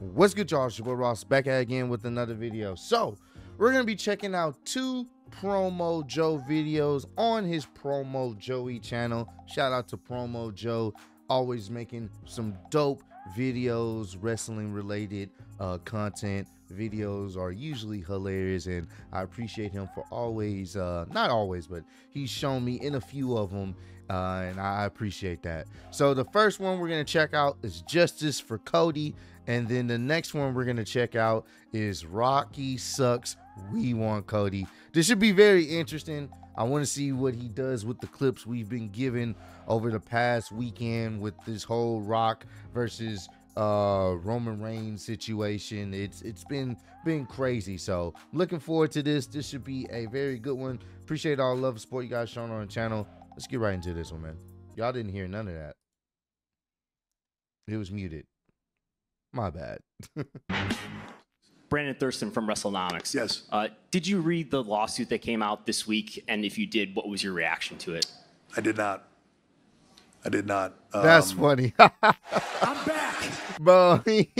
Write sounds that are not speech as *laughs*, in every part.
What's good, y'all? It's your Ross back at again with another video. So, we're going to be checking out two Promo Joe videos on his Promo Joey channel. Shout out to Promo Joe, always making some dope videos, wrestling related uh, content. Videos are usually hilarious, and I appreciate him for always, uh, not always, but he's shown me in a few of them, uh, and I appreciate that. So, the first one we're going to check out is Justice for Cody, and then the next one we're going to check out is Rocky Sucks. We want Cody. This should be very interesting. I want to see what he does with the clips we've been given over the past weekend with this whole Rock versus uh Roman Reigns situation. It's it's been been crazy. So looking forward to this. This should be a very good one. Appreciate all love support you guys shown on the channel. Let's get right into this one, man. Y'all didn't hear none of that. It was muted. My bad. *laughs* Brandon Thurston from WrestleNomics. Yes. Uh, did you read the lawsuit that came out this week? And if you did, what was your reaction to it? I did not. I did not. That's Um, funny. *laughs* I'm back. Bro, *laughs* he,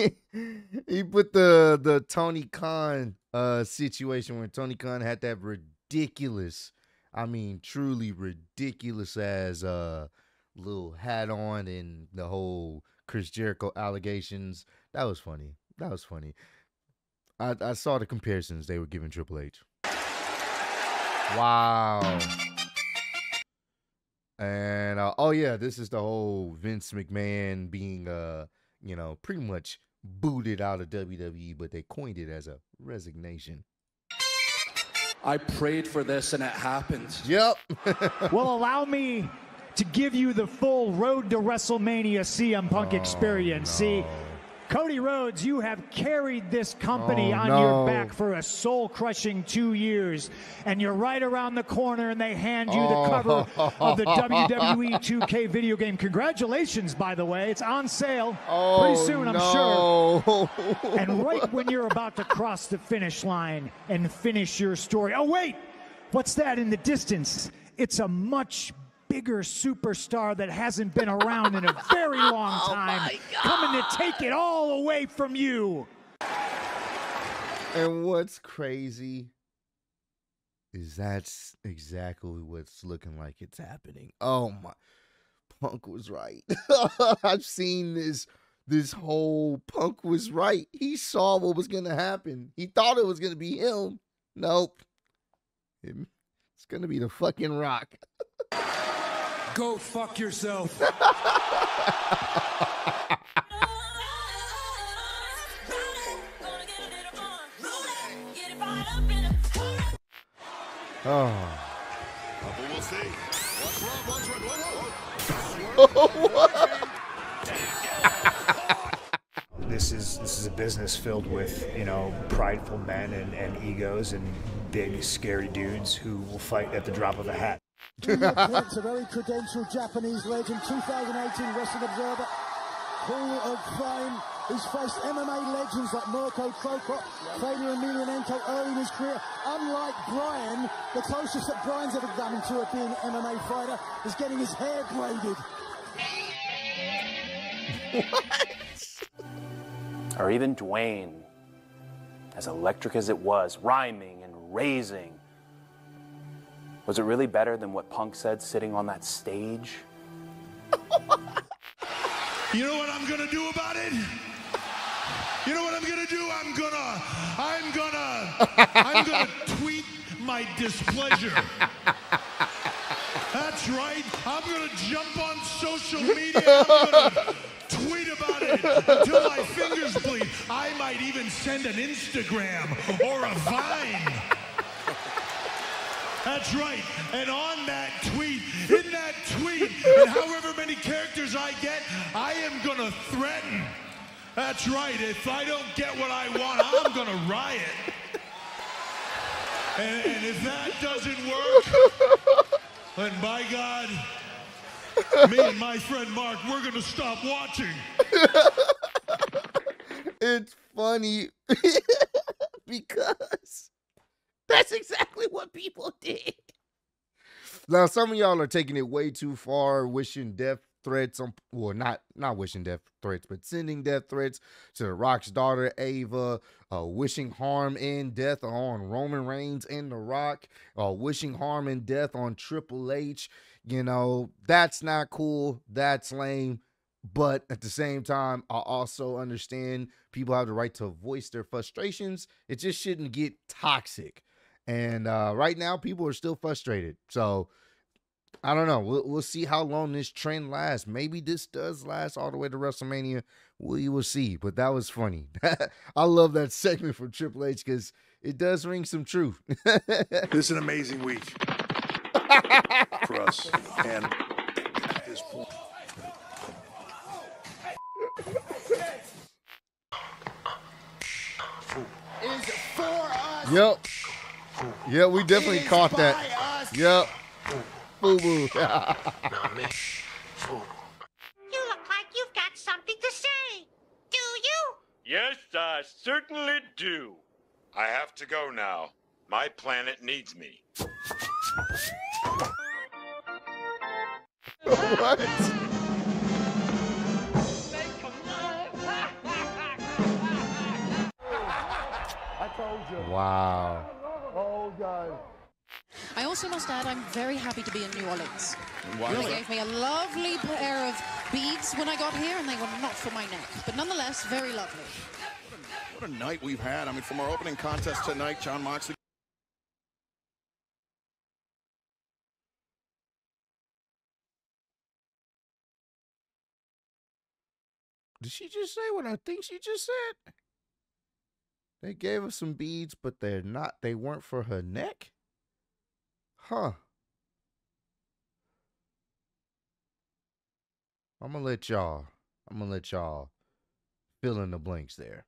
he put the the Tony Khan uh situation when Tony Khan had that ridiculous, I mean truly ridiculous as uh little hat on and the whole Chris Jericho allegations. That was funny. That was funny. I I saw the comparisons they were giving Triple H. Wow. And uh, oh yeah, this is the whole Vince McMahon being uh, you know, pretty much booted out of WWE, but they coined it as a resignation. I prayed for this and it happened. Yep. *laughs* well, allow me to give you the full road to WrestleMania CM Punk experience. See, Cody Rhodes, you have carried this company Oh, on no. your back for a soul crushing two years, and you're right around the corner, and they hand you the cover oh. of the *laughs* WWE 2K video game. Congratulations, by the way. It's on sale oh, pretty soon, I'm sure. sure. And right when you're about to cross the finish line and finish your story. Oh, wait! What's that in the distance? It's a much bigger superstar that hasn't been around in a very *laughs* oh long time coming to take it all away from you. And what's crazy is that's exactly what's looking like it's happening. Oh my Punk was right. *laughs* I've seen this this whole Punk was right. He saw what was gonna happen. He thought it was gonna be him. Nope. It's gonna be the fucking rock. *laughs* Go fuck yourself. *laughs* Oh. We'll see. What's *laughs* wrong? What's wrong? Whoa, whoa. this is this is a business filled with you know prideful men and, and egos and big scary dudes who will fight at the drop of a hat. Junior Prince, a very credentialed Japanese legend, 2018 Wrestling Observer Hall of Fame. He's faced MMA legends like Mirko Cro Cop, Fabian Emelianenko early in his career. Unlike Brian, the closest that Brian's ever done to a being an MMA fighter is getting his hair braided. or even Dwayne, as electric as it was, rhyming and raising. Was it really better than what Punk said sitting on that stage? *laughs* You know what I'm gonna do about it? You know what I'm gonna do? I'm gonna, I'm gonna, I'm gonna *laughs* tweet my displeasure. That's right. I'm gonna jump on social media. I'm gonna tweet about it until my fingers bleed. I might even send an Instagram or a Vine. That's right. And on that tweet, in that tweet, *laughs* and however many characters I get, I am going to threaten. That's right. If I don't get what I want, I'm going to riot. And, and if that doesn't work, then by God, me and my friend Mark, we're going to stop watching. *laughs* it's funny *laughs* because that's exactly what people did. Now, some of y'all are taking it way too far, wishing death threats on well not not wishing death threats but sending death threats to the rock's daughter ava uh wishing harm and death on roman reigns and the rock uh wishing harm and death on triple h. You know that's not cool that's lame but at the same time i also understand people have the right to voice their frustrations. It just shouldn't get toxic and uh right now people are still frustrated so I don't know. We'll, we'll see how long this trend lasts. Maybe this does last all the way to WrestleMania. We will see. But that was funny. *laughs* I love that segment from Triple H because it does ring some truth. *laughs* this is an amazing week for us. And at this point. Is for us. Yep. Yeah, we definitely caught that. Yep. Boo boo. *laughs* You look like you've got something to say. Do you? Yes, I certainly do. I have to go now. My planet needs me. what? I told you. Wow. Oh, God. I also must add, I'm very happy to be in New Orleans. Wow. They gave me a lovely pair of beads when I got here, and they were not for my neck. But nonetheless, very lovely. What a night we've had. I mean, from our opening contest tonight, Jon Moxley. Did she just say what I think she just said? They gave her some beads, but they're not, they weren't for her neck? Huh. I'm gonna let y'all, I'm gonna let y'all fill in the blanks there.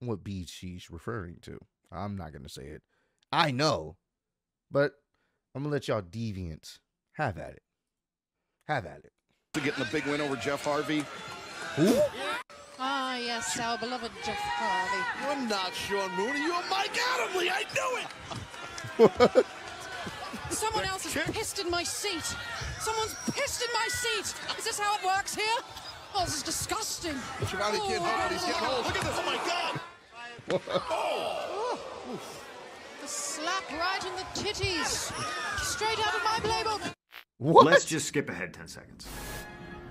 What beads she's referring to. I'm not gonna say it. I know, but I'm gonna let y'all deviants have at it. Have at it. To getting the big win over Jeff Harvey. Who? Yes, our beloved Jeff Harvey. You're not Sean Mooney. You're Mike Adamle. I knew it. *laughs* Someone else is pissed in my seat. Someone's pissed in my seat. Is this how it works here? Oh, this is disgusting. But you finally can't help. He's getting old. Look at this. Oh, my God. *laughs* Oh. The slap right in the titties. Straight out of my playbook. What? Let's just skip ahead 10 seconds.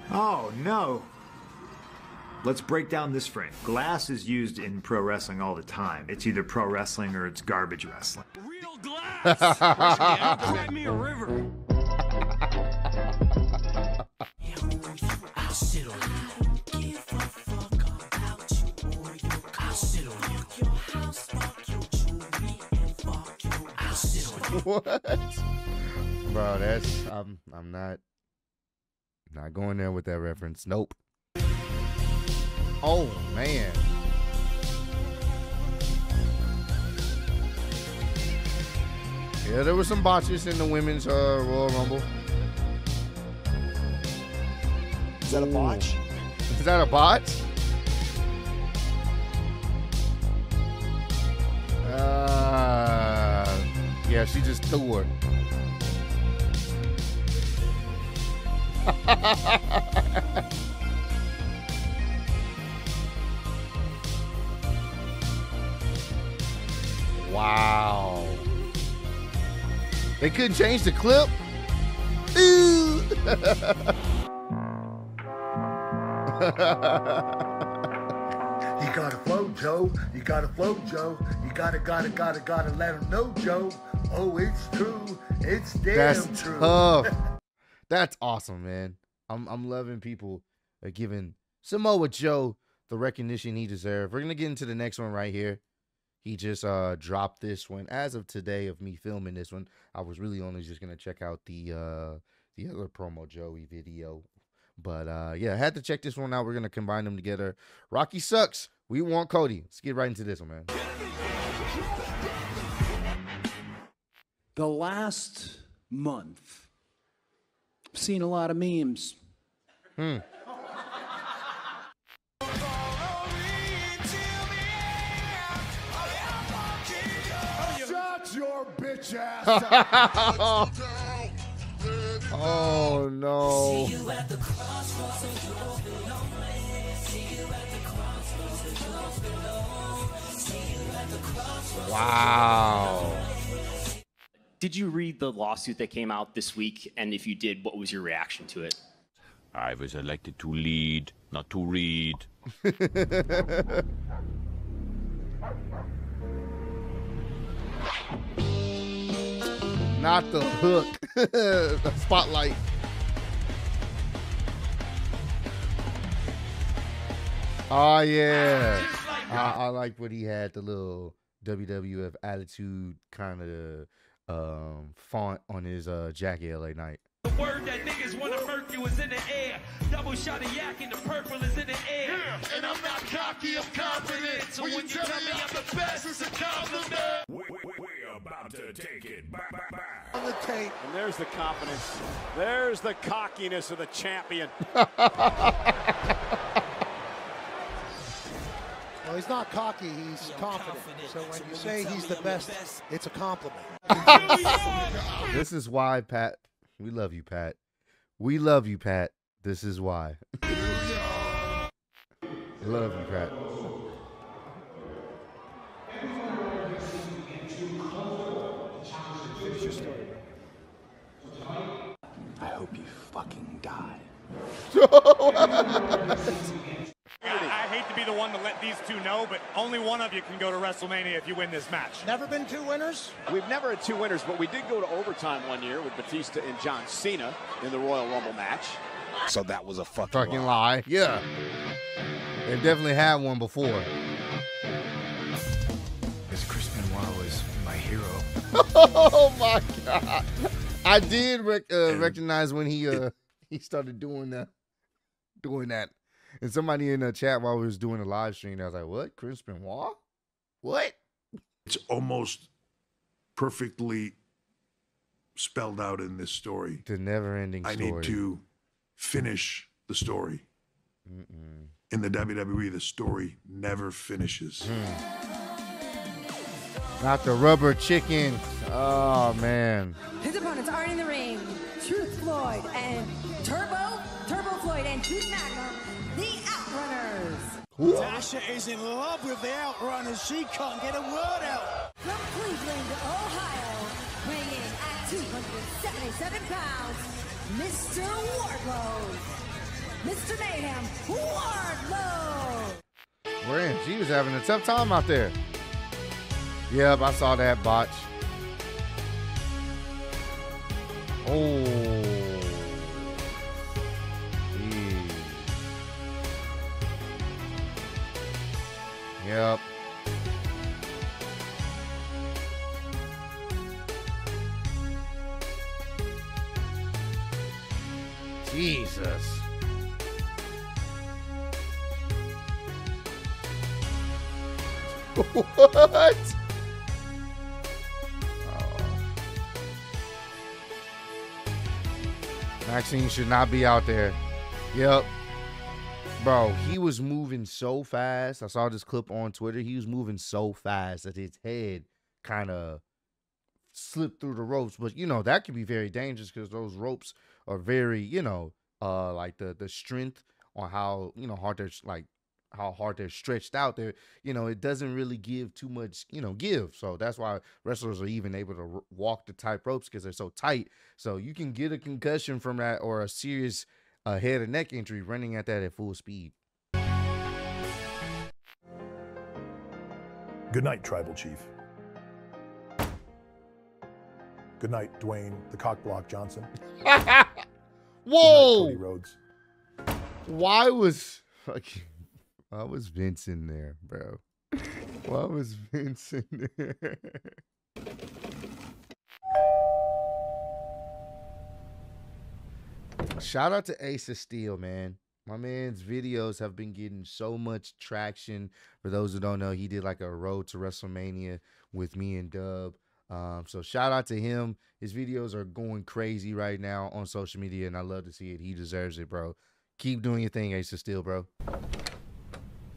Oh, no. Let's break down this frame. Glass is used in pro wrestling all the time. It's either pro wrestling or it's garbage wrestling. Real glass. Rush me out, grab me a river. what? Bro, that's I'm I'm not not going there with that reference. Nope. Oh man. Yeah, there were some botches in the women's uh, Royal Rumble. Is that a botch? Is that a botch? Uh, yeah, she just threw her. *laughs* wow. They couldn't change the clip? Ooh. *laughs* You gotta flow, Joe. You gotta flow, Joe. You gotta, gotta, gotta, gotta let him know, Joe. Oh, it's true. It's damn That's true. tough. *laughs* That's awesome, man. I'm I'm loving people are giving Samoa Joe the recognition he deserves. We're gonna get into the next one right here. He just uh dropped this one as of today of me filming this one. I was really only just gonna check out the uh the other promo Joey video. But uh yeah, I had to check this one out. We're gonna combine them together. Rocky sucks. We want Cody. Let's get right into this one, man. The last month, I've seen a lot of memes. Hmm. Bitch ass *laughs* oh. Oh no. Wow. Did you read the lawsuit that came out this week? And if you did, what was your reaction to it? I was elected to lead, not to read. *laughs* Not the hook. *laughs* the spotlight. Oh yeah. I, I like what he had the little WWF attitude kind of um, font on his uh, jacket LA Knight. The word that niggas wanna murk you is in the air. Double shot of yak and the purple is in the air. Yeah, and I'm not cocky, I'm confident. So when, you tell me I'm the best, it's a compliment. We, we, we're about to take it back, back, back. On the tape. And there's the confidence. There's the cockiness of the champion. *laughs* Well, he's not cocky, he's confident. So when you say he's the best, it's a compliment. *laughs* this is why, Pat. We love you, Pat. We love you, Pat. This is why. *laughs* love you, Pat. I hope you fucking die. I hate to be the one to let these two know, but only one of you can go to WrestleMania if you win this match. Never been two winners? We've never had two winners, but we did go to overtime one year with Batista and John Cena in the Royal Rumble match. So that was a fucking, Fucking lie. Yeah. They've definitely had one before. This Chris Benoit was my hero. *laughs* oh my god! I did rec- uh, recognize when he uh he started doing that, doing that, and somebody in the chat while we was doing the live stream, I was like, "What? Chris Benoit? What?" It's almost perfectly spelled out in this story. The never-ending I need to finish the story. Mm-mm. In the WWE, the story never finishes. Hmm. Not the rubber chicken. Oh man. His opponents are in the ring. Truth Floyd and Turbo, Turbo Floyd and Truth Magnum, the Outrunners. Tasha is in love with the Outrunners. She can't get a word out. From Cleveland, Ohio, weighing in at 277 pounds, Mr. Wardlow. Mr. Mayhem, Wardlow. We're in. She was having a tough time out there. Yep, I saw that botch. Oh. Jeez. Yep. Jesus. *laughs* what? Maxine should not be out there. Yep. Bro, he was moving so fast. I saw this clip on Twitter. He was moving so fast that his head kind of slipped through the ropes. But you know, that could be very dangerous because those ropes are very, you know, uh like the the strength on how, you know, hard they're like how hard they're stretched out there, you know, it doesn't really give too much, you know, give. So that's why wrestlers are even able to r- walk the tight ropes because they're so tight. So you can get a concussion from that or a serious uh, head and neck injury running at that at full speed. Good night, Tribal Chief. Good night, Dwayne, the cockblock Johnson. *laughs* Whoa! Cody Rhodes. Why was fucking why was Vince in there, bro? Why was Vince in there? Shout out to Ace of Steel, man. My man's videos have been getting so much traction. For those who don't know, he did like a road to WrestleMania with me and Dub. Um, so shout out to him. His videos are going crazy right now on social media, and I love to see it. He deserves it, bro. Keep doing your thing, Ace of Steel, bro.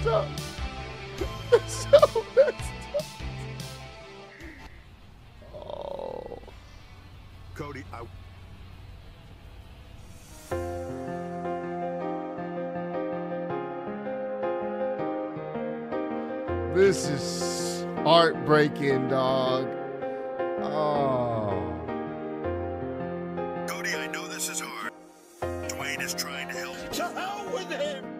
messed up. It's so messed up. Oh. Cody, I. This is heartbreaking, dog. Oh. Cody, I know this is hard. Dwayne is trying to help. To hell with him!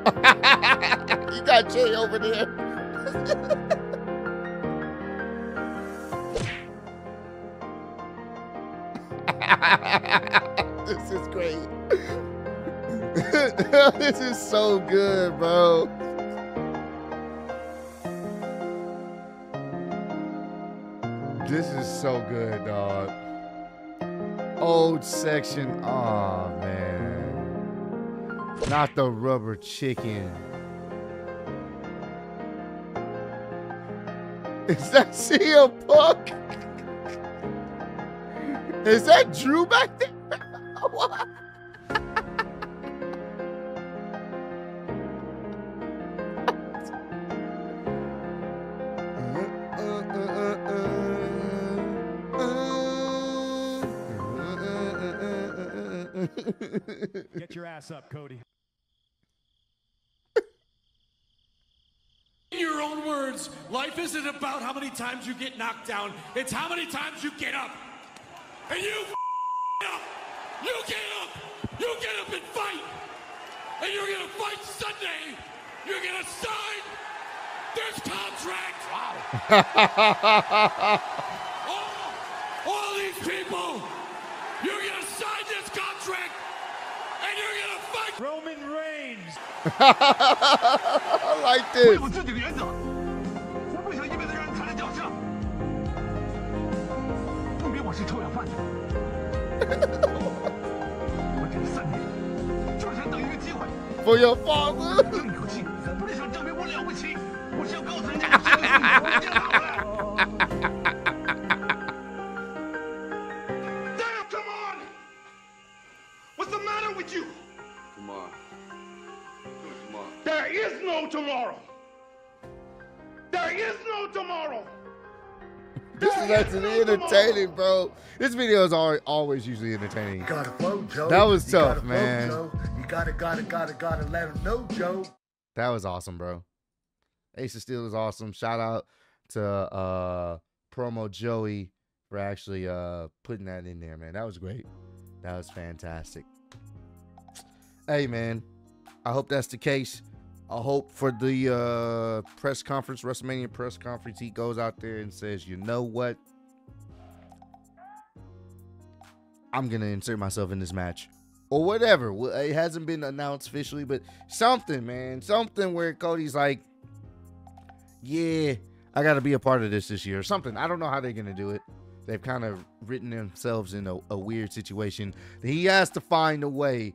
*laughs* you got Jay over there. *laughs* this is great. *laughs* this is so good, bro. This is so good, dog. Old section. Oh, man. Not the rubber chicken. Is that CM Punk? Is that Drew back there? Get your ass up, Cody. In your own words, life isn't about how many times you get knocked down, it's how many times you get up. And you up. You get up. You get up and fight. And you're going to fight Sunday. You're going to sign this contract. Wow. all, all these people, you're going to sign this contract. And you're going to fight Roman Reigns. I like this. 我这三年就是想等一个机会，For your father. 争一口气，不是想证明我了不起，我是要告诉人家 *laughs* Actually entertaining, bro. This video is al- always usually entertaining. Gotta flow, Joe. That was You tough, flow, man. Joe. You gotta, gotta, gotta, gotta let him know, Joe. That was awesome, bro. Ace of Steel is awesome. Shout out to uh promo Joey for actually uh putting that in there, man. That was great. That was fantastic. Hey man, I hope that's the case. I hope for the uh press conference, WrestleMania press conference, he goes out there and says, you know what? I'm gonna insert myself in this match. Or whatever. It hasn't been announced officially, but something, man. Something where Cody's like, yeah, I got to be a part of this this year. or Something. I don't know how they're going to do it. They've kind of written themselves in a, a weird situation. He has to find a way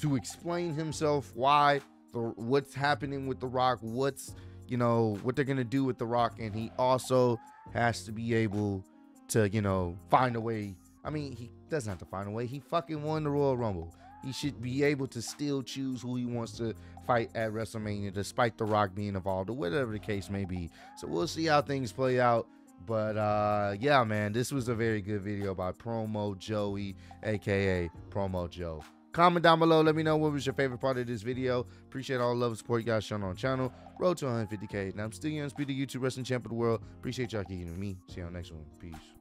to explain himself why, the, what's happening with The Rock, what's, you know, what they're to do with The Rock. And he also has to be able to, you know, find a way. I mean, he doesn't have to find a way. He fucking won the Royal Rumble. He should be able to still choose who he wants to fight at WrestleMania, despite The Rock being involved or whatever the case may be. So we'll see how things play out. But uh yeah, man, this was a very good video by Promo Joey, aka Promo Joe. Comment down below. Let me know what was your favorite part of this video. Appreciate all the love and support you guys shown on the channel. Road to 150k. Now I'm still your undisputed YouTube wrestling champ of the world. Appreciate y'all kicking with me. See the next one. Peace.